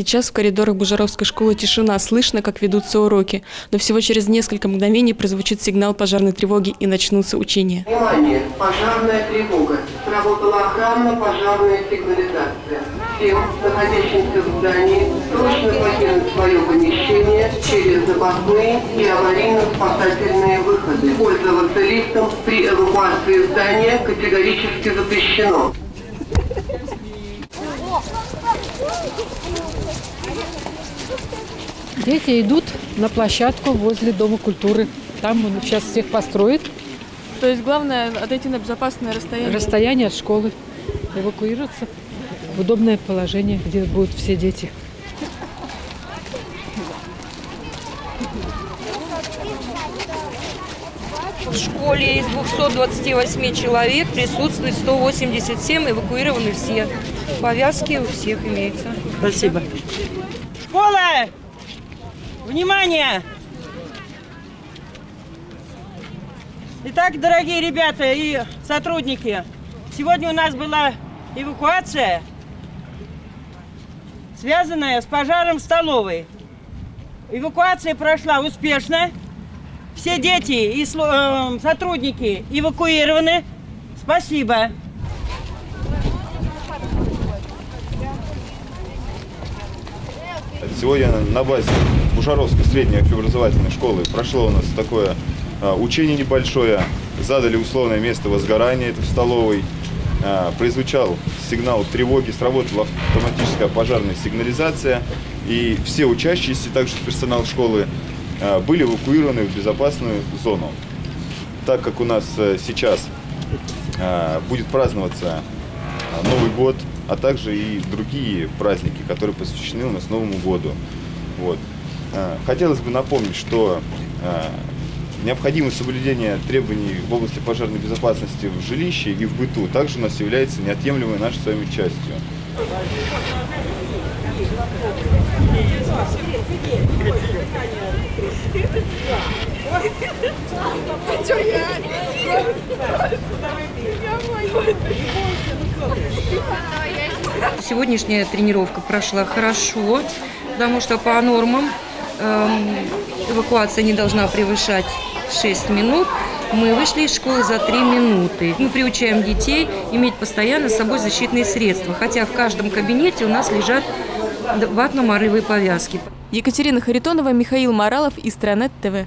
Сейчас в коридорах Бужаровской школы тишина, слышно, как ведутся уроки. Но всего через несколько мгновений прозвучит сигнал пожарной тревоги и начнутся учения. Внимание! Пожарная тревога. Сработала охранно-пожарная сигнализация. Всем, находящимся в здании, срочно покинуть свое помещение через запасные и аварийно-спасательные выходы. Пользоваться лифтом при эвакуации здания категорически запрещено. Дети идут на площадку возле Дома культуры. Там он сейчас всех построит. То есть главное отойти на безопасное расстояние. Расстояние от школы. Эвакуироваться в удобное положение, где будут все дети. В школе из 228 человек присутствует 187, эвакуированы все. Повязки у всех имеются. Спасибо. Школа! Внимание! Итак, дорогие ребята и сотрудники, сегодня у нас была эвакуация, связанная с пожаром в столовой. Эвакуация прошла успешно. Все дети и э, сотрудники эвакуированы. Спасибо. Сегодня на базе Бушаровской средней общеобразовательной школы прошло у нас такое а, учение небольшое. Задали условное место возгорания, это в столовой. А, Прозвучал сигнал тревоги, сработала автоматическая пожарная сигнализация. И все учащиеся, также персонал школы, а, были эвакуированы в безопасную зону. Так как у нас э, сейчас будет праздноваться Новый год, а также и другие праздники, которые посвящены у нас Новому году. Вот. А, Хотелось бы напомнить, что а, необходимость соблюдения требований в области пожарной безопасности в жилище и в быту также у нас является неотъемлемой нашей с вами частью. Сегодняшняя тренировка прошла хорошо, потому что по нормам эм, эвакуация не должна превышать 6 минут. Мы вышли из школы за 3 минуты. Мы приучаем детей иметь постоянно с собой защитные средства, хотя в каждом кабинете у нас лежат ватно-марлевые повязки. Екатерина Харитонова, Михаил Моралов и Странет ТВ.